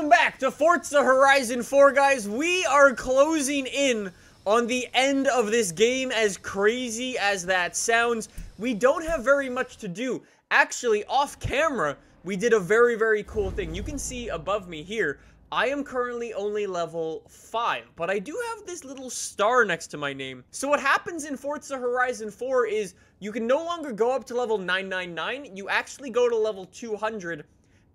Welcome back to Forza Horizon 4, guys. We are closing in on the end of this game, as crazy as that sounds. We don't have very much to do. Actually, off camera, we did a very, very cool thing. You can see above me here, I am currently only level 5, but I do have this little star next to my name. So what happens in Forza Horizon 4 is you can no longer go up to level 999, you actually go to level 200,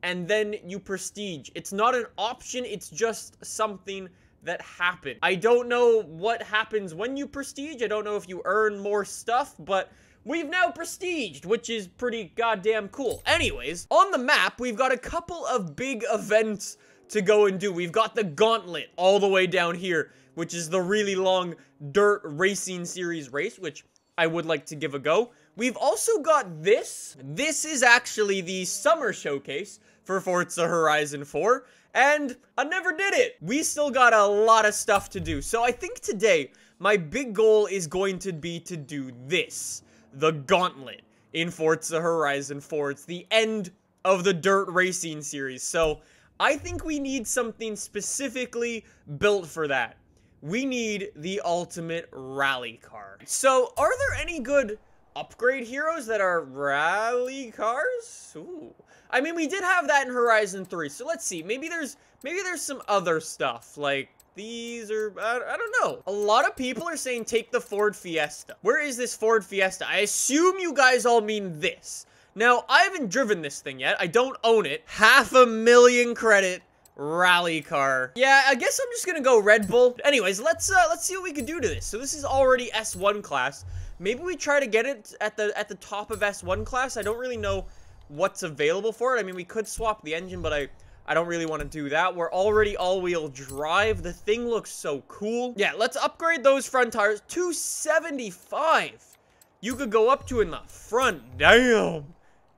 and then you prestige. It's not an option, it's just something that happened. I don't know what happens when you prestige, I don't know if you earn more stuff, but we've now prestiged, which is pretty goddamn cool. Anyways, on the map, we've got a couple of big events to go and do. We've got the gauntlet all the way down here, which is the really long dirt racing series race, which I would like to give a go. We've also got this. This is actually the summer showcase for Forza Horizon 4, and I never did it. We still got a lot of stuff to do. So I think today, my big goal is going to be to do this. The Gauntlet in Forza Horizon 4. It's the end of the dirt racing series. So I think we need something specifically built for that. We need the ultimate rally car. So, are there any good upgrade heroes that are rally cars? Ooh. I mean, we did have that in Horizon 3, so let's see. Maybe there's maybe there's some other stuff, like these are, I, I, don't know. A lot of people are saying take the Ford Fiesta. Where is this Ford Fiesta? I assume you guys all mean this. Now, I haven't driven this thing yet. I don't own it. Half a million credit rally car. Yeah, I guess I'm just gonna go Red Bull. Anyways, let's uh, let's see what we can do to this. So this is already S1 class. Maybe we try to get it at the at the top of S1 class. I don't really know what's available for it. I mean, we could swap the engine, but I I don't really want to do that. We're already all-wheel drive. The thing looks so cool. Yeah, let's upgrade those front tires. 275. You could go up to in the front. Damn.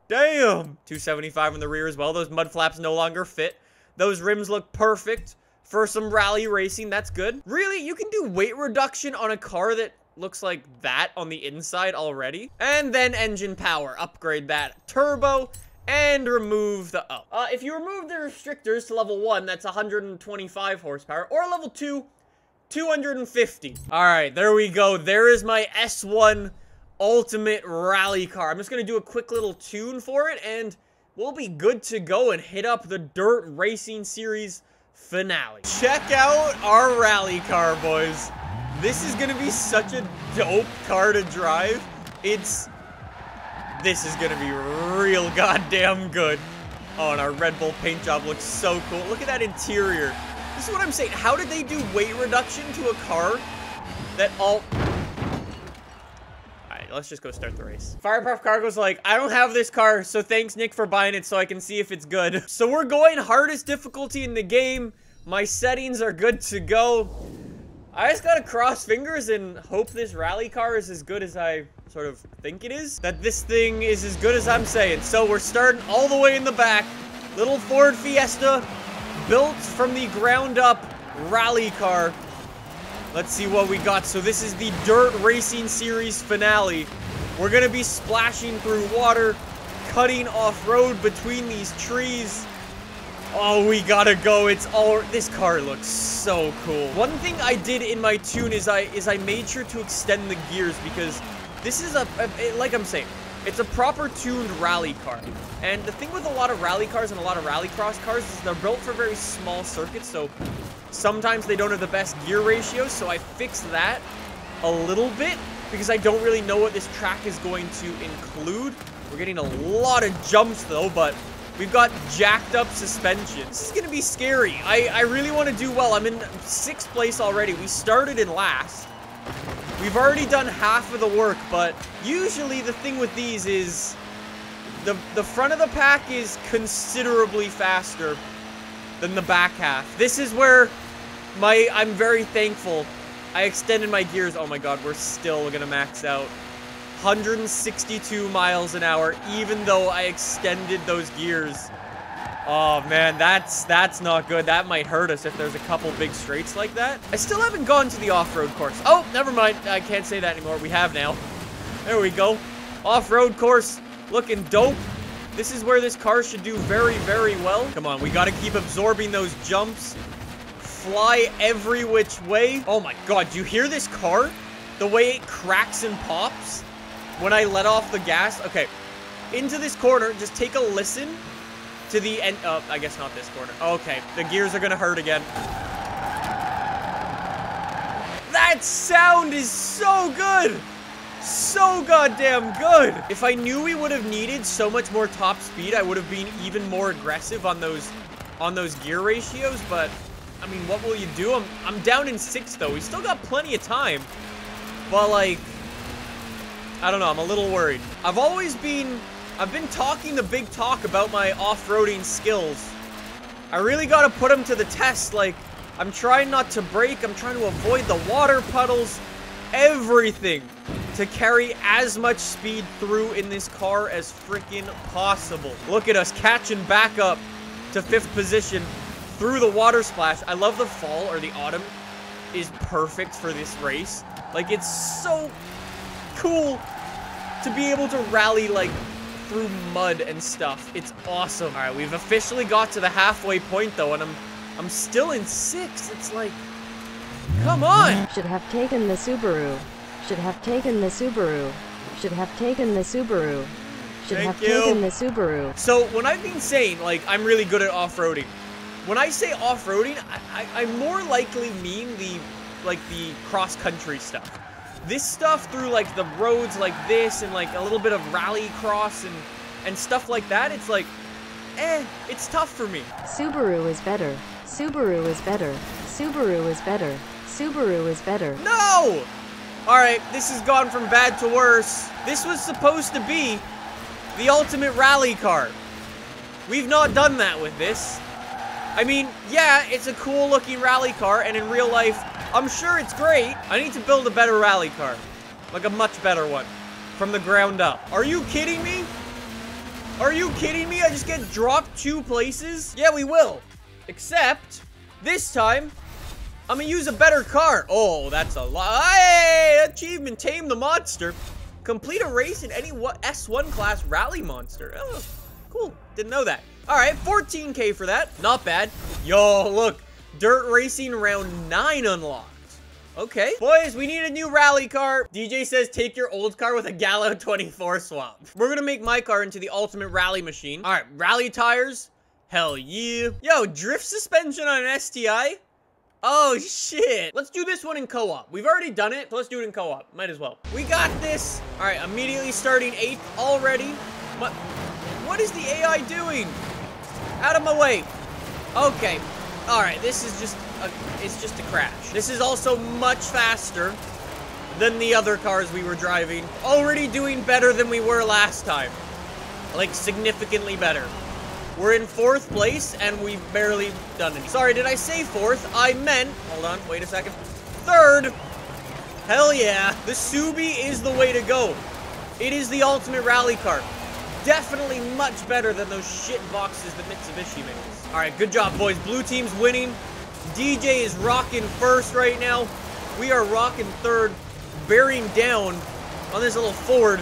Damn! 275 in the rear as well. Those mud flaps no longer fit. Those rims look perfect for some rally racing. That's good. Really, you can do weight reduction on a car that looks like that on the inside already. And then engine power. Upgrade that. Turbo and remove the oh. Uh, if you remove the restrictors to level 1, that's 125 horsepower. Or level 2, 250. Alright, there we go. There is my S1 ultimate rally car. I'm just going to do a quick little tune for it, and we'll be good to go and hit up the Dirt Racing Series finale. Check out our rally car, boys. This is going to be such a dope car to drive. It's... This is going to be real goddamn good. Oh, and our Red Bull paint job looks so cool. Look at that interior. This is what I'm saying. How did they do weight reduction to a car that all let's just go start the race. Firepuff Cargo's like, I don't have this car, so thanks, Nick, for buying it so I can see if it's good. So we're going hardest difficulty in the game. My settings are good to go. I just gotta cross fingers and hope this rally car is as good as I sort of think it is. That this thing is as good as I'm saying. So we're starting all the way in the back. Little Ford Fiesta, built from the ground up rally car. Let's see what we got. So this is the Dirt Racing Series finale. We're going to be splashing through water, cutting off-road between these trees. Oh, we gotta go. It's all... This car looks so cool. One thing I did in my tune is I is I made sure to extend the gears because this is a, a like I'm saying, it's a proper tuned rally car. And the thing with a lot of rally cars and a lot of rallycross cars is they're built for very small circuits, so sometimes they don't have the best gear ratios, so I fixed that a little bit because I don't really know what this track is going to include. We're getting a lot of jumps though, but we've got jacked up suspension. This is going to be scary. I, I really want to do well. I'm in sixth place already. We started in last. We've already done half of the work, but usually the thing with these is the, the front of the pack is considerably faster than the back half. This is where my I'm very thankful. I extended my gears. Oh my god, we're still gonna max out. 162 miles an hour, even though I extended those gears. Oh man, that's that's not good. That might hurt us if there's a couple big straights like that. I still haven't gone to the off-road course. Oh, never mind. I can't say that anymore. We have now. There we go. Off-road course looking dope. This is where this car should do very, very well. Come on, we gotta keep absorbing those jumps. Fly every which way. Oh my god, do you hear this car? The way it cracks and pops when I let off the gas. Okay, into this corner, just take a listen to the end. Oh, I guess not this corner. Okay, the gears are gonna hurt again. That sound is so good! So goddamn good! If I knew we would have needed so much more top speed, I would have been even more aggressive on those on those gear ratios, but I mean, what will you do? I'm, I'm down in six, though. We still got plenty of time. But, like, I don't know. I'm a little worried. I've always been, I've been talking the big talk about my off-roading skills. I really got to put them to the test. Like, I'm trying not to brake. I'm trying to avoid the water puddles. Everything to carry as much speed through in this car as freaking possible. Look at us catching back up to fifth position through the water splash. I love the fall or the autumn is perfect for this race. Like, it's so cool to be able to rally, like, through mud and stuff. It's awesome. All right, we've officially got to the halfway point, though, and I'm, I'm still in sixth. It's like, come on. Should have taken the Subaru. Should have taken the Subaru. Should have taken the Subaru. Should Thank have you. taken the Subaru. So, when I've been saying, like, I'm really good at off-roading, when I say off-roading, I, I, I more likely mean the, like, the cross-country stuff. This stuff through, like, the roads like this and, like, a little bit of rally cross and, and stuff like that, it's like, eh, it's tough for me. Subaru is better. Subaru is better. Subaru is better. Subaru is better. No! Alright, this has gone from bad to worse. This was supposed to be the ultimate rally car. We've not done that with this. I mean, yeah, it's a cool looking rally car, and in real life, I'm sure it's great. I need to build a better rally car. Like a much better one. From the ground up. Are you kidding me? Are you kidding me? I just get dropped two places? Yeah, we will. Except, this time, I'm gonna use a better car. Oh, that's a lot. Hey, achievement, tame the monster. Complete a race in any wa- S1 class rally monster. Oh, cool. Didn't know that. All right, 14K for that. Not bad. Yo, look. Dirt racing round 9 unlocked. Okay. Boys, we need a new rally car. DJ says take your old car with a Gallo 24 swap. We're gonna make my car into the ultimate rally machine. All right, rally tires. Hell yeah. Yo, drift suspension on an STI? Oh, shit. Let's do this one in co-op. We've already done it, so let's do it in co-op. Might as well. We got this. All right, immediately starting 8th already. What, what is the AI doing? Out of my way. Okay. All right, this is just a, it's just a crash. This is also much faster than the other cars we were driving. Already doing better than we were last time. Like, significantly better. We're in fourth place, and we've barely done any. Sorry, did I say fourth? I meant, hold on, wait a second. Third! Hell yeah, the Subi is the way to go. It is the ultimate rally car. Definitely much better than those shit boxes that Mitsubishi makes. All right, good job, boys. Blue team's winning. DJ is rocking first right now. We are rocking third, bearing down on this little Ford.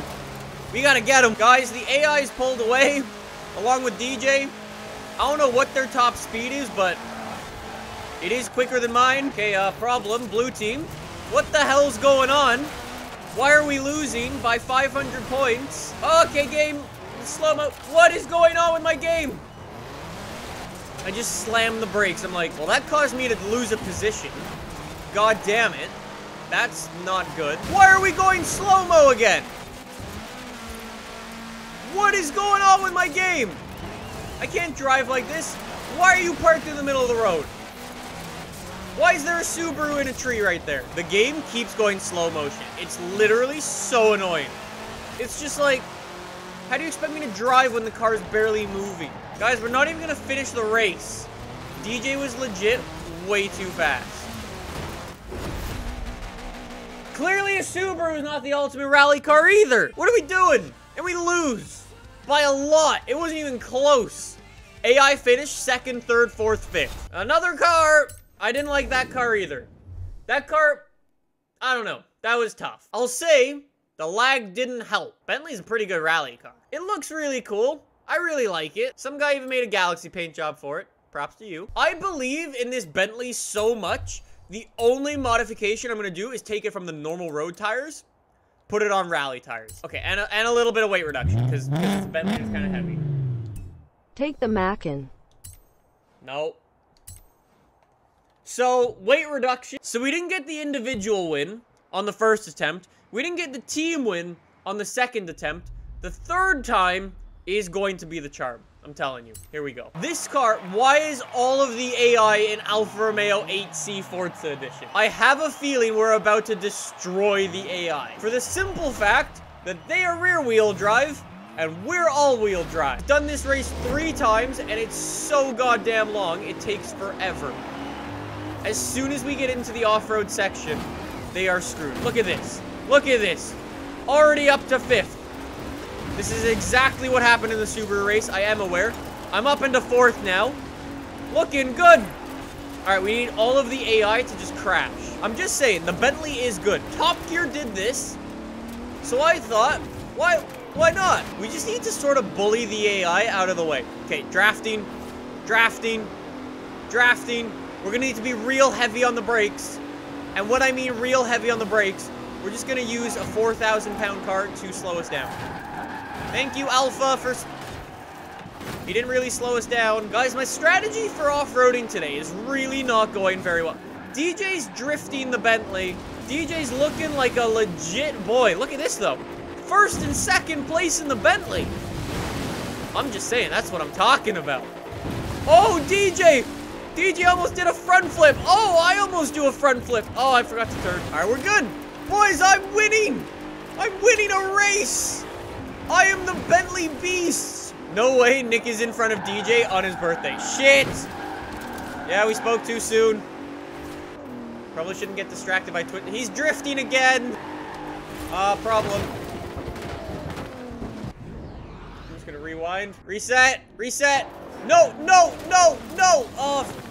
We gotta get him. Guys, the AI is pulled away along with DJ. I don't know what their top speed is, but it is quicker than mine. Okay, uh, problem, blue team. What the hell's going on? Why are we losing by 500 points? Okay, game, slow-mo. What is going on with my game? I just slammed the brakes. I'm like, well, that caused me to lose a position. God damn it. That's not good. Why are we going slow-mo again? What is going on with my game? I can't drive like this. Why are you parked in the middle of the road? Why is there a Subaru in a tree right there? The game keeps going slow motion. It's literally so annoying. It's just like, how do you expect me to drive when the car is barely moving? Guys, we're not even gonna finish the race. DJ was legit way too fast. Clearly a Subaru is not the ultimate rally car either. What are we doing? And we lose. By a lot. It wasn't even close. AI finished second, third, fourth, fifth. Another car. I didn't like that car either. That car, I don't know. That was tough. I'll say the lag didn't help. Bentley's a pretty good rally car. It looks really cool. I really like it. Some guy even made a galaxy paint job for it. Props to you. I believe in this Bentley so much, the only modification I'm going to do is take it from the normal road tires, put it on rally tires. Okay, and a, and a little bit of weight reduction, because it's Bentley, it's kind of heavy. Take the Mackin. Nope. So, weight reduction. So we didn't get the individual win on the first attempt. We didn't get the team win on the second attempt. The third time is going to be the charm. I'm telling you. Here we go. This car, why is all of the AI in Alfa Romeo 8C Forza Edition? I have a feeling we're about to destroy the AI. For the simple fact that they are rear wheel drive and we're all-wheel drive. Done this race three times, and it's so goddamn long, it takes forever. As soon as we get into the off-road section, they are screwed. Look at this. Look at this. Already up to fifth. This is exactly what happened in the Subaru race, I am aware. I'm up into fourth now. Looking good. All right, we need all of the AI to just crash. I'm just saying, the Bentley is good. Top Gear did this, so I thought, why, why not? We just need to sort of bully the AI out of the way. Okay, drafting, drafting, drafting. We're gonna need to be real heavy on the brakes. And when I mean real heavy on the brakes, we're just gonna use a 4,000 pound car to slow us down. Thank you, Alfa, for... He didn't really slow us down. Guys, my strategy for off-roading today is really not going very well. DJ's drifting the Bentley. DJ's looking like a legit boy. Look at this, though. First and second place in the Bentley. I'm just saying, that's what I'm talking about. Oh, DJ! DJ almost did a front flip. Oh, I almost do a front flip. Oh, I forgot to turn. All right, we're good. Boys, I'm winning. I'm winning a race. I am the Bentley Beast. No way Nick is in front of DJ on his birthday. Shit. Yeah, we spoke too soon. Probably shouldn't get distracted by Twitter. He's drifting again. Uh, problem. I'm just gonna rewind. Reset. Reset. No, no, no, no. Oh.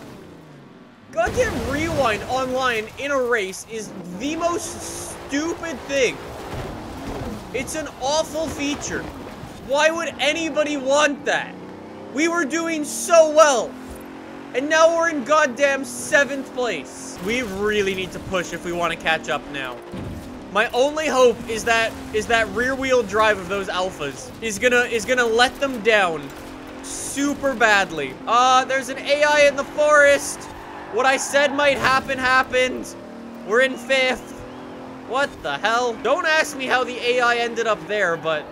Goddamn rewind online in a race is the most stupid thing. It's an awful feature. Why would anybody want that? We were doing so well. And now we're in goddamn seventh place. We really need to push if we want to catch up now. My only hope is that is that rear wheel drive of those Alfas is gonna is gonna let them down super badly. Uh, there's an AI in the forest. What I said might happen happened. We're in fifth. What the hell? Don't ask me how the AI ended up there, but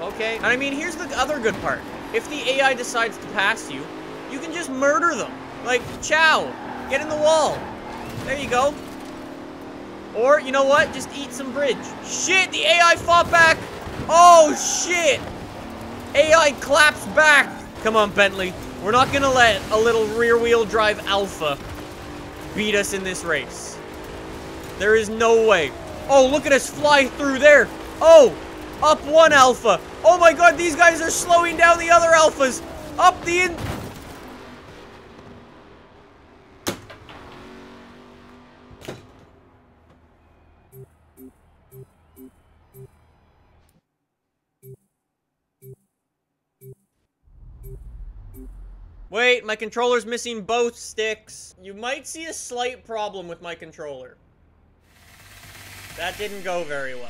okay. And I mean, here's the other good part. If the AI decides to pass you, you can just murder them. Like, chow, get in the wall. There you go. Or, you know what? Just eat some bridge. Shit, the AI fought back. Oh, shit. AI claps back. Come on, Bentley. We're not gonna let a little rear-wheel drive Alfa beat us in this race. There is no way. Oh, look at us fly through there. Oh, up one Alfa. Oh my god, these guys are slowing down the other Alfas. Up the Wait, my controller's missing both sticks. You might see a slight problem with my controller. That didn't go very well.